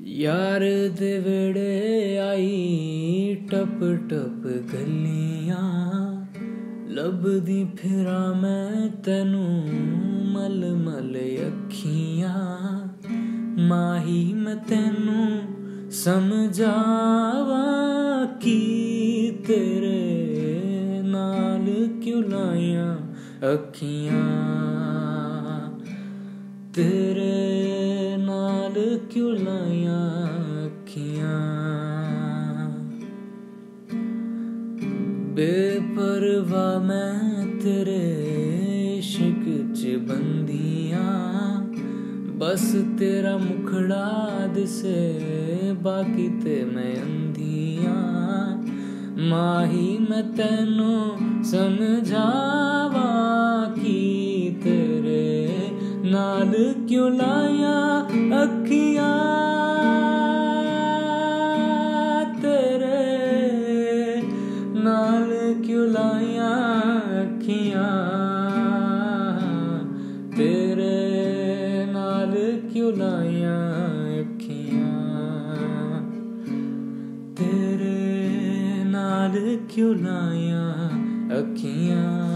ਯਾਰ ਦੇ ਵੇੜੇ ਆਈ ਟਪ ਟਪ ਗਲੀਆਂ, ਲੱਭਦੀ ਫਿਰਾਂ ਮੈਂ ਤੈਨੂੰ ਮਲ ਮਲ ਅੱਖੀਆਂ। ਮਾਹੀ ਮੈਂ ਤੈਨੂੰ ਸਮਝਾਵਾ ਕੀ ਤੇਰੇ ਨਾਲ ਕਿਉਂ ਲਾਇਆ ਅੱਖੀਆਂ? ਤੇਰੇ क्यों लाया अखियाँ बेपरवाह मैं तेरे इश्क च बंदियाँ। बस तेरा मुखड़ा दिसे बाकी ते मैं अंधियाँ। माही मैं तेनो समझावा की तेरे नाल क्यों लाया ਅੱਖੀਆਂ ਤੇਰੇ ਨਾਲ ਕਿਉਂ ਲਾਇਆ ਅੱਖੀਆਂ ਤੇਰੇ ਨਾਲ ਕਿਉਂ ਲਾਇਆ ਅੱਖੀਆਂ ਤੇਰੇ ਨਾਲ ਕਿਉਂ ਲਾਇਆ ਅੱਖੀਆਂ